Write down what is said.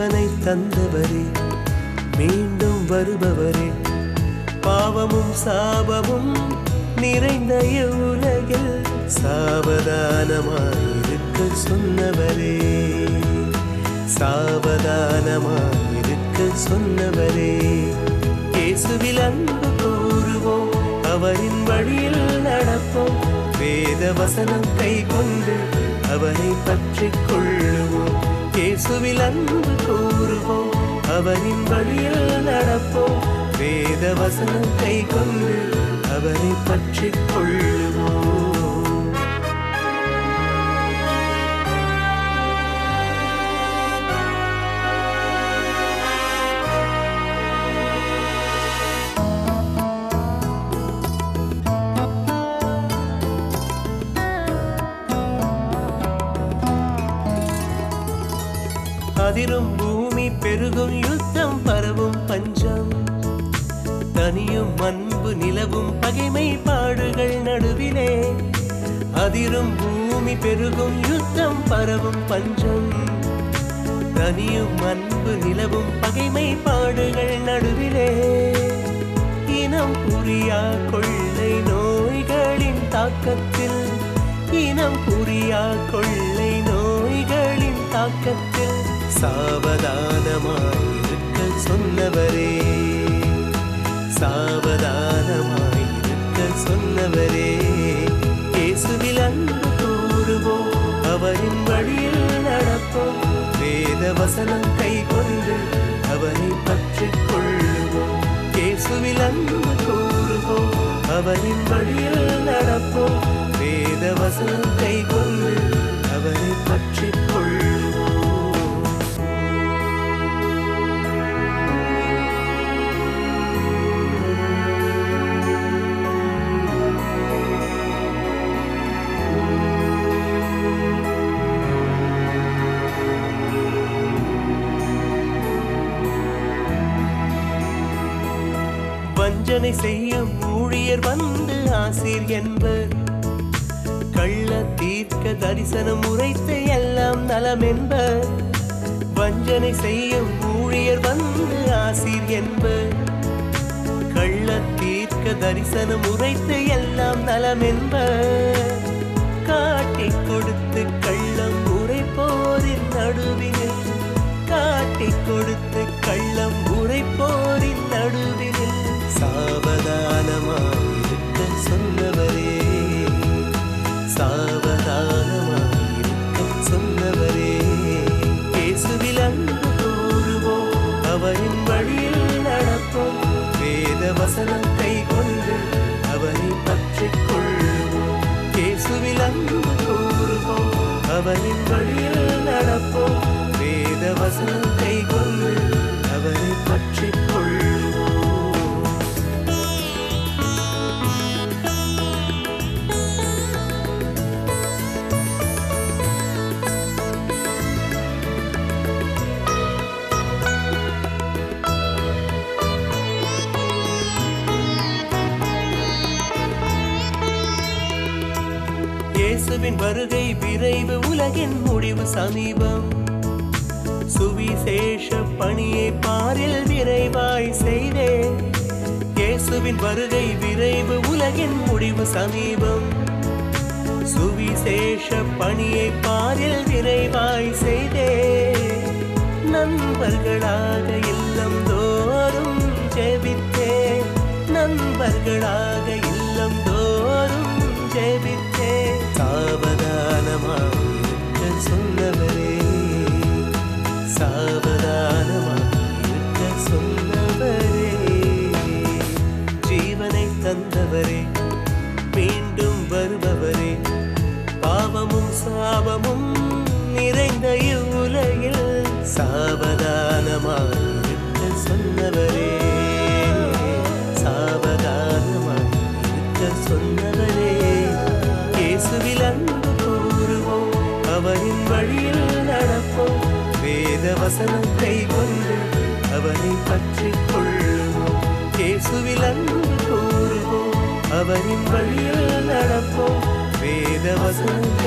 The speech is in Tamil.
ஜீவனை தந்தவரே மீண்டும் வருபவரே. பாவமும் சாபமும் நிறைந்த உலகில் சாவதானமாயிருக்க சொன்னவரே. சாவதானமாயிருக்க சொன்னவரே. இயேசுவில் அன்பு கூறுவோம் அவரின் வழியில் நடப்போம். வேத வசனம் கை கொண்டு அவரை பற்றிக் கொள்ளுவோம். இயேசுவில் அன்பு கூறுவோம். அவரின் வழியில் நடப்போம். வேத வசனம் கை கொண்டு அவரை பற்றிக் கொள்ளுவோம். அதிரும் பூமி பெருகும் யுத்தம் பரவும் பஞ்சம். தனியும் அன்பு நிலவும் பகைமை பாடுகள் நடுவிலே. அதிரும் பூமி பெருகும் யுத்தம் பரவும் பஞ்சம். தனியும் அன்பு நிலவும் பகைமை பாடுகள் நடுவிலே. இனம் புரியா கொள்ளை நோய்களின் தாக்கத்தில். இனம் புரியா கொள்ளை நோய்களின் தாக்கத்தில். சாவதானமாயிருக்க சொன்னவரே. சாவதானமாயிருக்க சொன்னவரே. இயேசுவில் அன்பு கூறுவோம் அவரின் வழியில் நடப்போம் வேத வசனம் கை கொண்டு அவரை பற்றிக் கொள்ளுவோம் இயேசுவில் அன்பு கூறுவோம் அவரின் வழியில் நடப்போம் வேத வசனம் கை கொண்டு அவரை பற்றிக் வஞ்சனை செய்யும் ஊழியர் வந்து ஆசிர் என்பர் கள்ள தீர்க்க தரிசனம் உரைத்து எல்லாம் நலம் என்பர் வஞ்சனை செய்யும் ஊழியர் வந்து ஆசிர் என்பர் கள்ள தீர்க்க தரிசனம் உரைத்து எல்லாம் நலம் என்பர் காட்டிக் கொடுத்து கூறுவோம் வழியில் நடப்போம். வேத வசனத்தை இயேசுவின் வருகை விரைவு உலகின் முடிவு சமீபம். சுவிசேஷ பணியை பாரில் விரைவாய் செய்தேன். இயேசுவின் வருகை விரைவு உலகின் முடிவு சமீபம். சுவிசேஷ பணியை பாரில் விரைவாய் செய்தே நண்பர்களாக இல்லம் தோறும் ஜெபித்தே நண்பர்களாக இல்லம் தோறும் ஜெபித்தே சாவதானமாயிருக்க சொன்னவரே. சாவதானமாயிருக்க சொன்னவரே. ஜீவனை தந்தவரே மீண்டும் வருபவரே. பாவமும் சாபமும் நிறைந்த இவ்வுலகில் சாவதானமாயிருக்க சொன்னவரே. சாவதானமாயிருக்க சொன்னவரே. இயேசுவில் அன்பு கூறுவோம். அவரின் வழியில் நடப்போம். வேத வசனத்தை கொண்டு அவரை பற்றி கொள்ளுவோம். இயேசுவில் அன்பு கூறுவோம். அவரின் வழியில் நடப்போம். வேத வசனத்தை